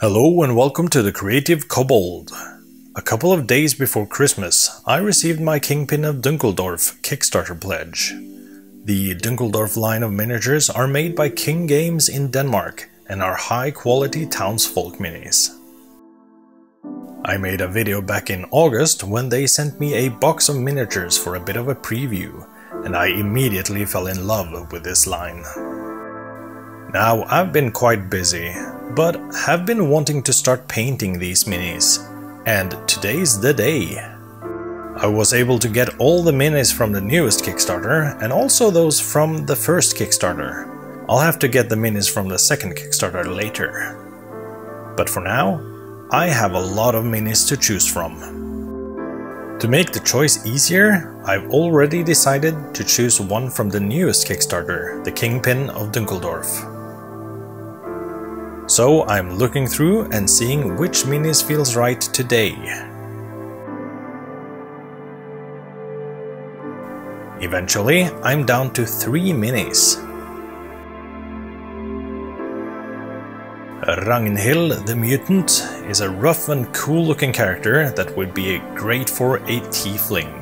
Hello and welcome to the Creative Kobold. A couple of days before Christmas, I received my Kingpin of Dunkeldorf Kickstarter pledge. The Dunkeldorf line of miniatures are made by King Games in Denmark and are high quality townsfolk minis. I made a video back in August when they sent me a box of miniatures for a bit of a preview, and I immediately fell in love with this line. Now, I've been quite busy, but have been wanting to start painting these minis, and today's the day. I was able to get all the minis from the newest Kickstarter, and also those from the first Kickstarter. I'll have to get the minis from the second Kickstarter later. But for now, I have a lot of minis to choose from. To make the choice easier, I've already decided to choose one from the newest Kickstarter, the Kingpin of Dunkeldorf. So I'm looking through and seeing which minis feels right today. Eventually, I'm down to three minis. Ragnhild the Mutant is a rough and cool looking character that would be great for a tiefling.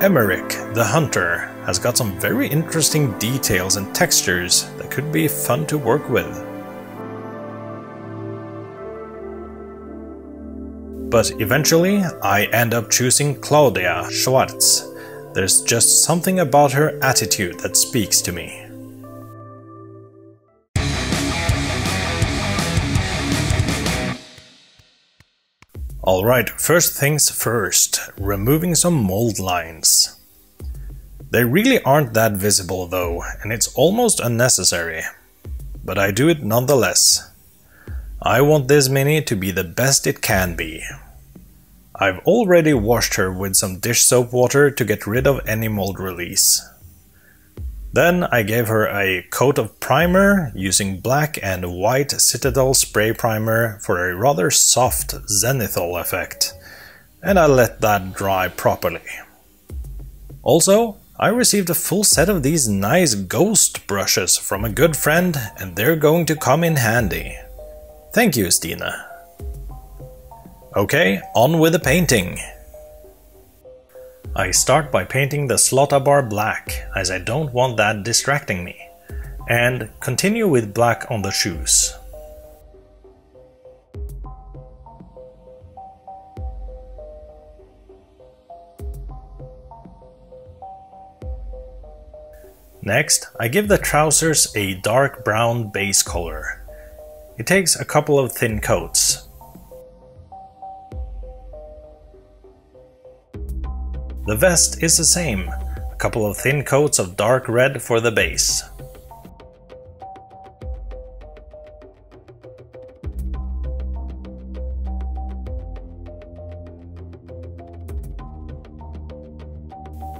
Emmerich the Hunter has got some very interesting details and textures that could be fun to work with. But eventually, I end up choosing Claudia Schwarz. There's just something about her attitude that speaks to me. Alright, first things first, removing some mold lines. They really aren't that visible though, and it's almost unnecessary. But I do it nonetheless. I want this mini to be the best it can be. I've already washed her with some dish soap water to get rid of any mold release. Then I gave her a coat of primer using black and white Citadel spray primer for a rather soft zenithal effect, and I let that dry properly. Also, I received a full set of these nice ghost brushes from a good friend and they're going to come in handy. Thank you, Stina. Okay, on with the painting. I start by painting the slota bar black, as I don't want that distracting me, and continue with black on the shoes. Next, I give the trousers a dark brown base color. It takes a couple of thin coats, The vest is the same, a couple of thin coats of dark red for the base.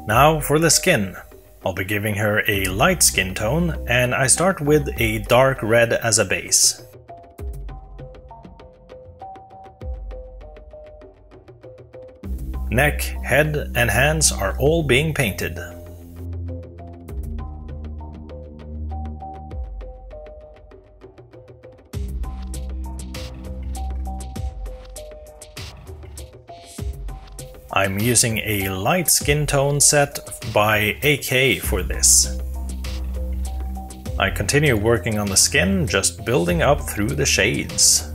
Now for the skin. I'll be giving her a light skin tone and I start with a dark red as a base. Neck, head and hands are all being painted. I'm using a light skin tone set by AK for this. I continue working on the skin, just building up through the shades.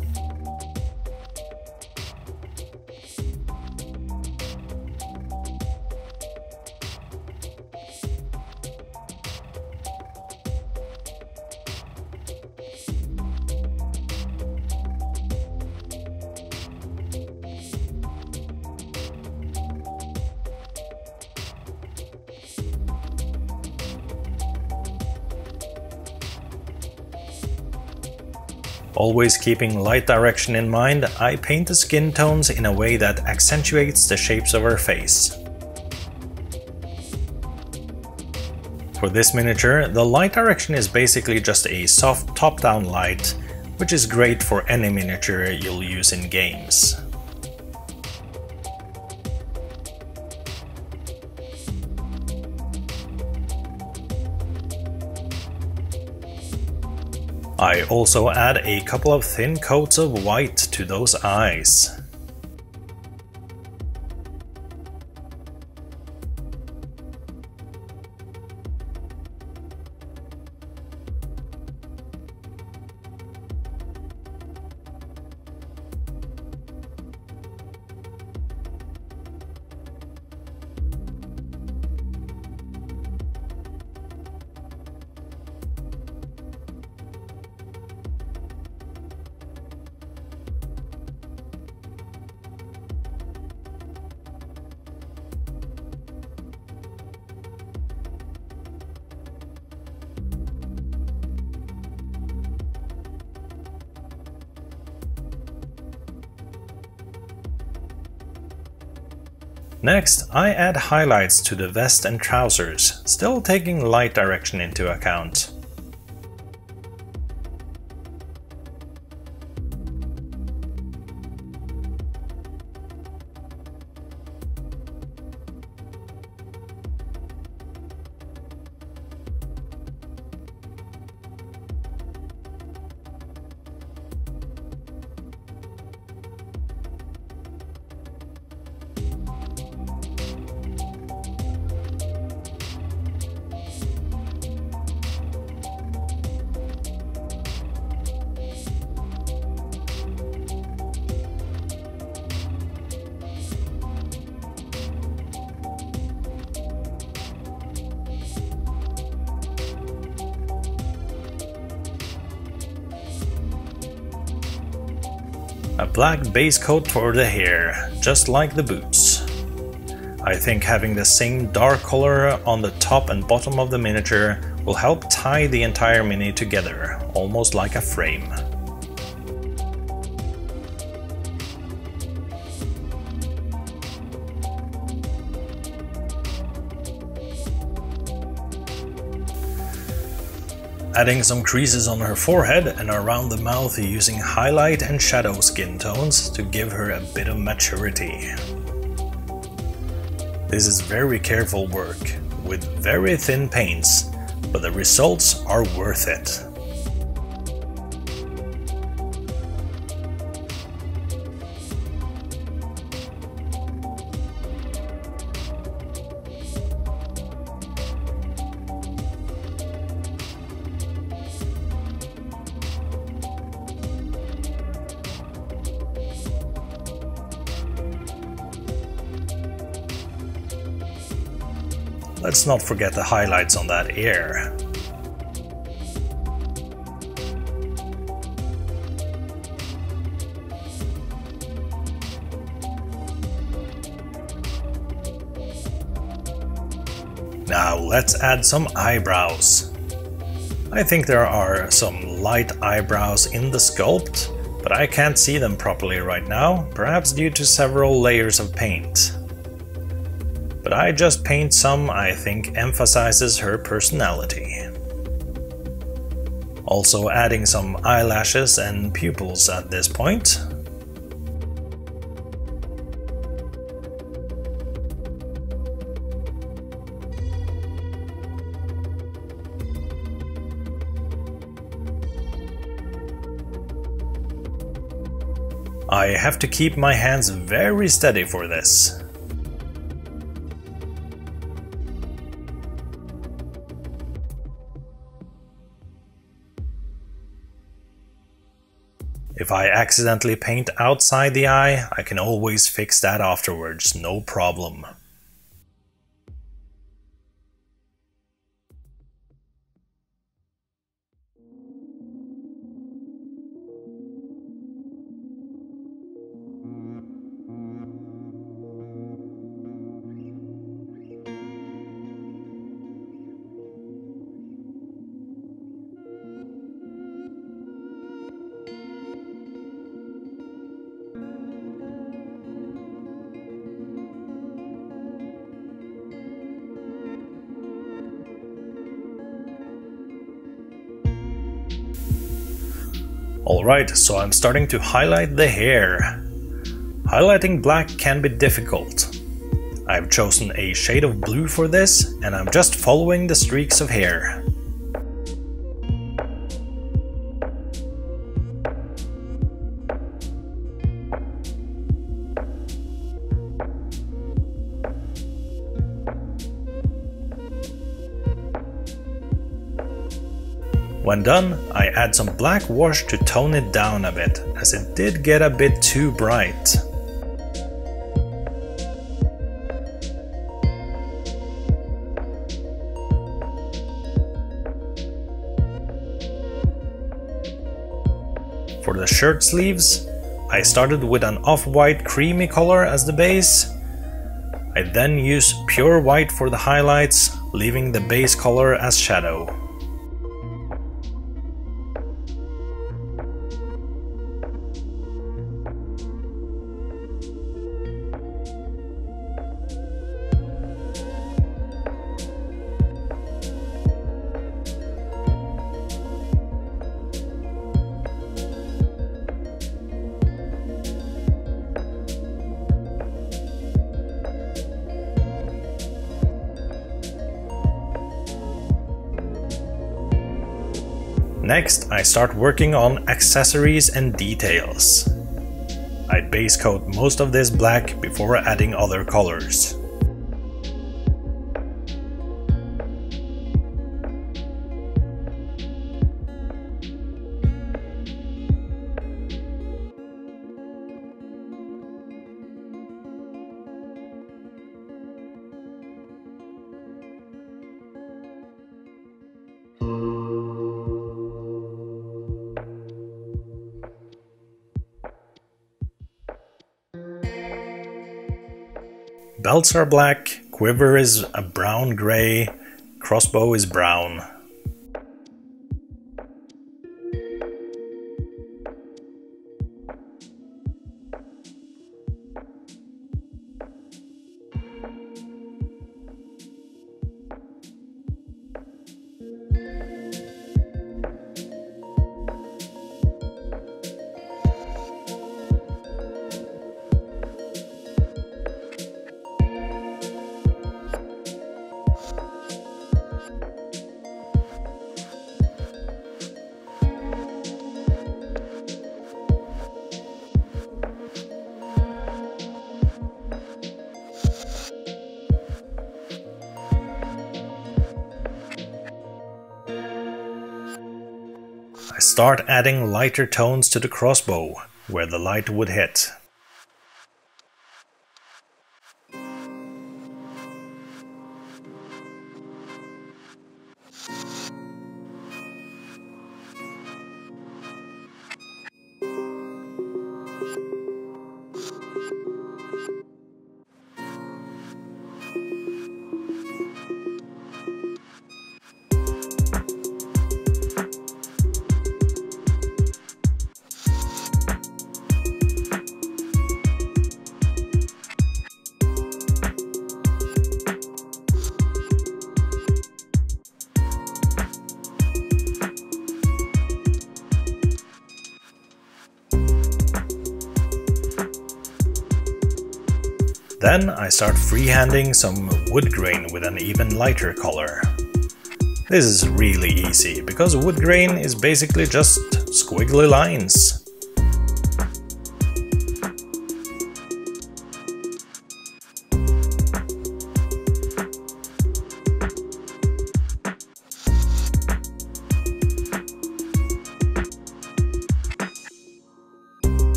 Always keeping light direction in mind, I paint the skin tones in a way that accentuates the shapes of her face. For this miniature, the light direction is basically just a soft top-down light, which is great for any miniature you'll use in games. I also add a couple of thin coats of white to those eyes. Next, I add highlights to the vest and trousers, still taking light direction into account. A black base coat for the hair, just like the boots. I think having the same dark color on the top and bottom of the miniature will help tie the entire mini together, almost like a frame. Adding some creases on her forehead and around the mouth using highlight and shadow skin tones to give her a bit of maturity. This is very careful work, with very thin paints, but the results are worth it. Let's not forget the highlights on that ear. Now let's add some eyebrows. I think there are some light eyebrows in the sculpt, but I can't see them properly right now, perhaps due to several layers of paint but I just paint some I think emphasizes her personality. Also adding some eyelashes and pupils at this point. I have to keep my hands very steady for this. If I accidentally paint outside the eye, I can always fix that afterwards, no problem. Alright, so I'm starting to highlight the hair. Highlighting black can be difficult. I've chosen a shade of blue for this, and I'm just following the streaks of hair. When done, I add some black wash to tone it down a bit, as it did get a bit too bright. For the shirt sleeves, I started with an off-white creamy color as the base. I then use pure white for the highlights, leaving the base color as shadow. Next, I start working on accessories and details. I base coat most of this black before adding other colors. Belts are black, quiver is a brown gray, crossbow is brown. I start adding lighter tones to the crossbow, where the light would hit. Then I start freehanding some wood grain with an even lighter color. This is really easy, because wood grain is basically just squiggly lines.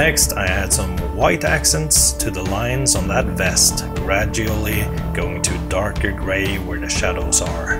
Next, I add some white accents to the lines on that vest, gradually going to darker grey where the shadows are.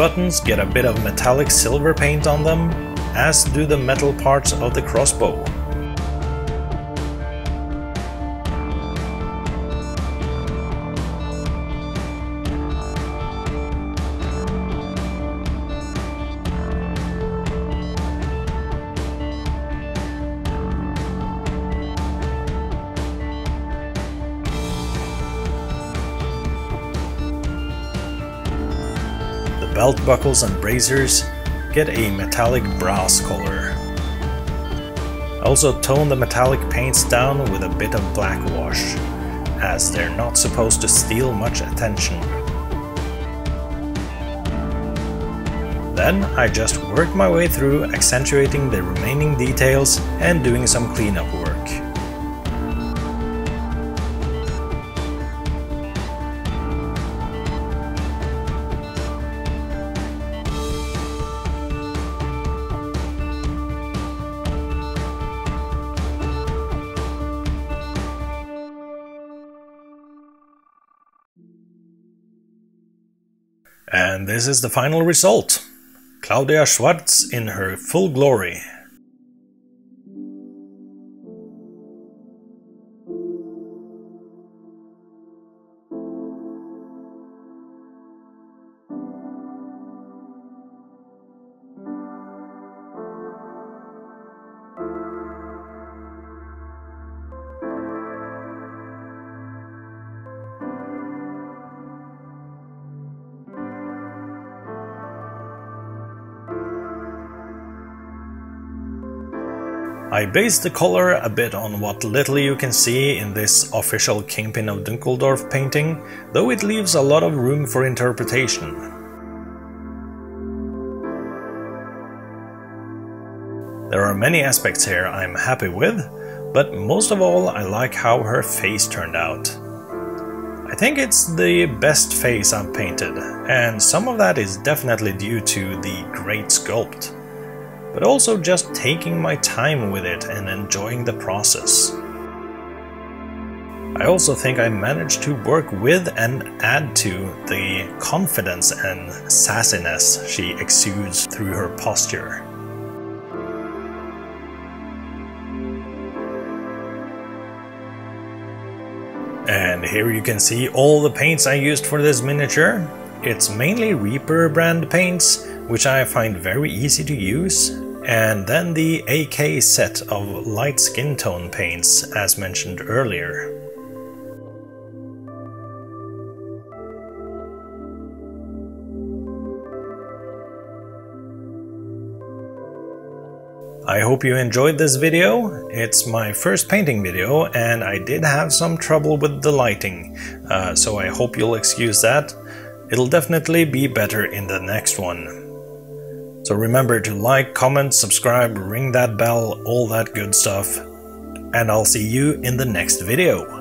Buttons get a bit of metallic silver paint on them, as do the metal parts of the crossbow. Belt buckles and braziers get a metallic brass color. Also tone the metallic paints down with a bit of black wash, as they're not supposed to steal much attention. Then I just work my way through accentuating the remaining details and doing some cleanup work. And this is the final result. Claudia Schwarz in her full glory. I based the color a bit on what little you can see in this official Kingpin of Dunkeldorf painting, though it leaves a lot of room for interpretation. There are many aspects here I'm happy with, but most of all I like how her face turned out. I think it's the best face I've painted, and some of that is definitely due to the great sculpt but also just taking my time with it and enjoying the process. I also think I managed to work with and add to the confidence and sassiness she exudes through her posture. And here you can see all the paints I used for this miniature. It's mainly Reaper brand paints, which I find very easy to use, and then the AK set of light skin tone paints as mentioned earlier. I hope you enjoyed this video. It's my first painting video and I did have some trouble with the lighting, uh, so I hope you'll excuse that. It'll definitely be better in the next one. So remember to like, comment, subscribe, ring that bell, all that good stuff. And I'll see you in the next video.